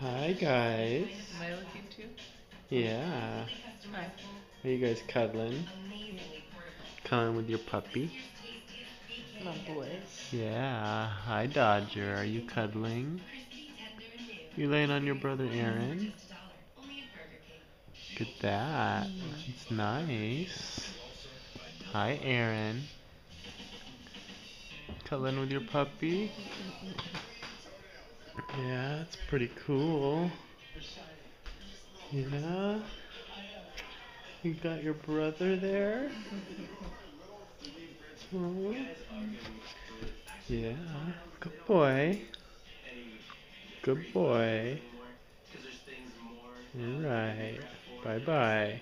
Hi guys. Am I looking too? Yeah. Hi. Are you guys cuddling? Cuddling with your puppy? My boy. Yeah. Hi Dodger. Are you cuddling? You laying on your brother Aaron? Look at that. It's nice. Hi Aaron. Cuddling with your puppy? Yeah, it's pretty cool. Yeah. You got your brother there? Oh. Yeah. Good boy. Good boy. Alright. Bye bye.